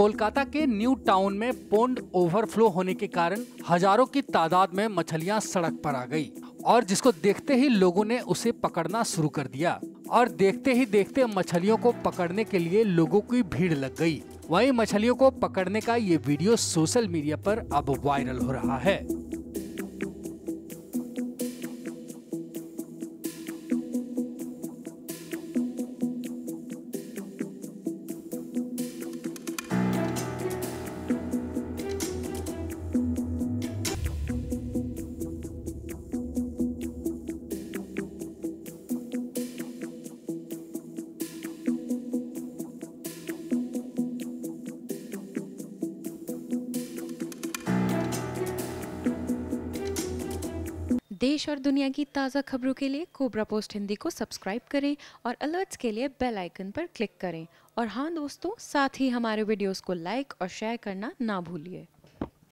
कोलकाता के new town में pond overflow होने के कारण हज़ारों की तादाद में मछलियाँ सड़क पर आ गई और जिसको देखते ही लोगों ने उसे पकड़ना शुरू कर दिया और देखते ही देखते मछलियों को पकड़ने के लिए लोगों की भीड़ लग गई। वहीं मछलियों को पकड़ने का ये वीडियो सोशल मीडिया पर अब वायरल हो रहा है। देश और दुनिया की ताज़ा खबरों के लिए कोबरा पोस्ट हिंदी को सब्सक्राइब करें और अलर्ट्स के लिए बेल आइकन पर क्लिक करें। और हाँ दोस्तों, साथ ही हमारे वीडियोस को लाइक और शेयर करना ना भूलिए।